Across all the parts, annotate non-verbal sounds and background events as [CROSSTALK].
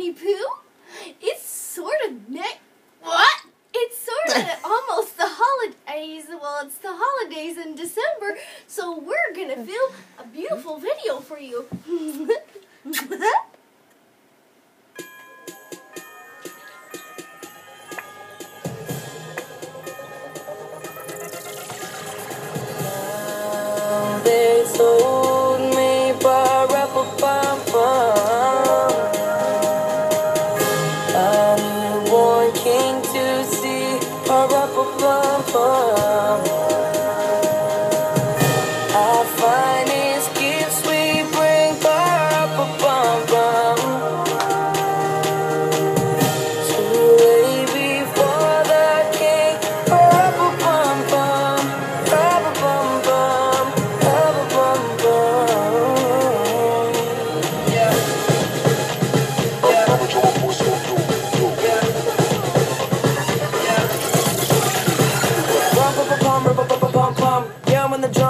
Winnie Pooh. It's sort of next. What? It's sort of [LAUGHS] almost the holidays. Well, it's the holidays in December, so we're gonna film a beautiful video for you. [LAUGHS] They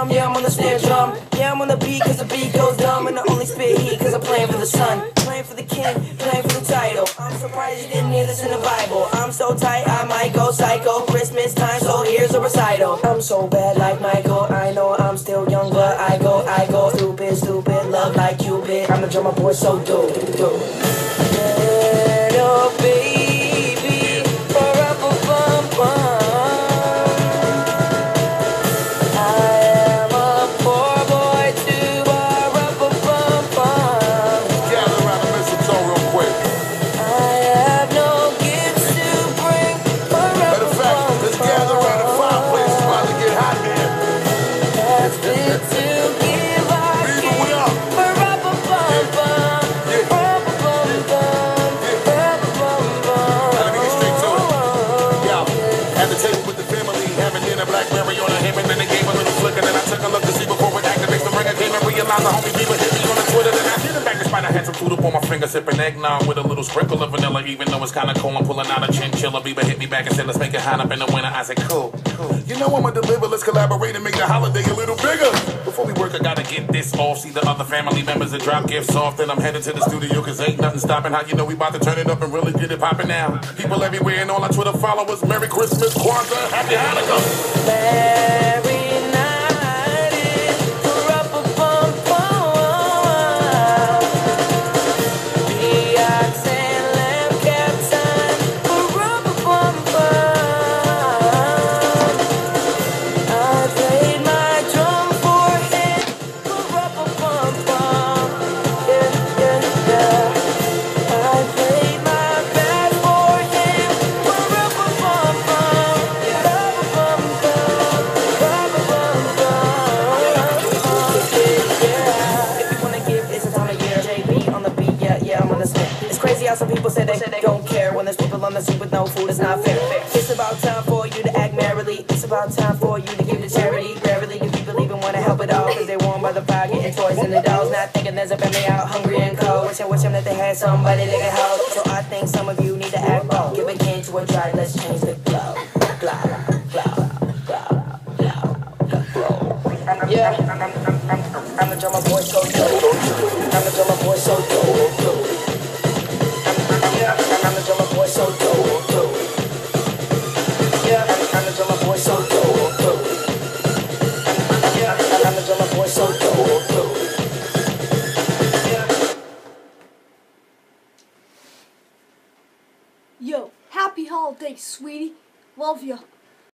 drum, yeah, I'm on the snare drum. Yeah, I'm on the beat, cause the beat goes dumb. And I only spit heat, cause I'm playing for the sun. Playing for the king, playing for the title. I'm surprised you didn't hear this in the Bible. I'm so tight, I might go psycho. Christmas time, so here's a recital. I'm so bad like Michael. I know I'm still young, but I go, I go. Stupid, stupid, love like Cupid. I'm the drummer boy, so do, do. And realized the homie Bieber hit me on the Twitter, then I hit him back despite I had some food up on my finger, sipping eggnog with a little sprinkle of vanilla, even though it's kinda cold. I'm pulling out a chinchilla. Bieber hit me back and said, let's make it hot up in the winter. I said, cool, cool. You know I'ma deliver, let's collaborate and make the holiday a little bigger. Before we work, I gotta get this off, see the other family members that drop gifts off, then I'm headed to the studio, cause ain't nothing stopping how you know we about to turn it up and really get it popping now. People everywhere and all our Twitter followers, Merry Christmas, Kwanzaa, Happy Hanukkah. Merry street with no food. It's not fair. It's about time for you to act merrily. It's about time for you to give to charity. Rarely do people even wanna help at all because they're warm by the fire, getting toys and the dolls. Not thinking there's a family out hungry and cold. Wish I wish them that they had somebody they can hold. So I think some of you need to act bold. Give a hand to a try. Let's change the glow. Glow, glow, glow, glow, glow. Yeah, I'm, the drummer boy, so dope. I'm the drummer boy, so dope. Happy holidays, sweetie. Love ya.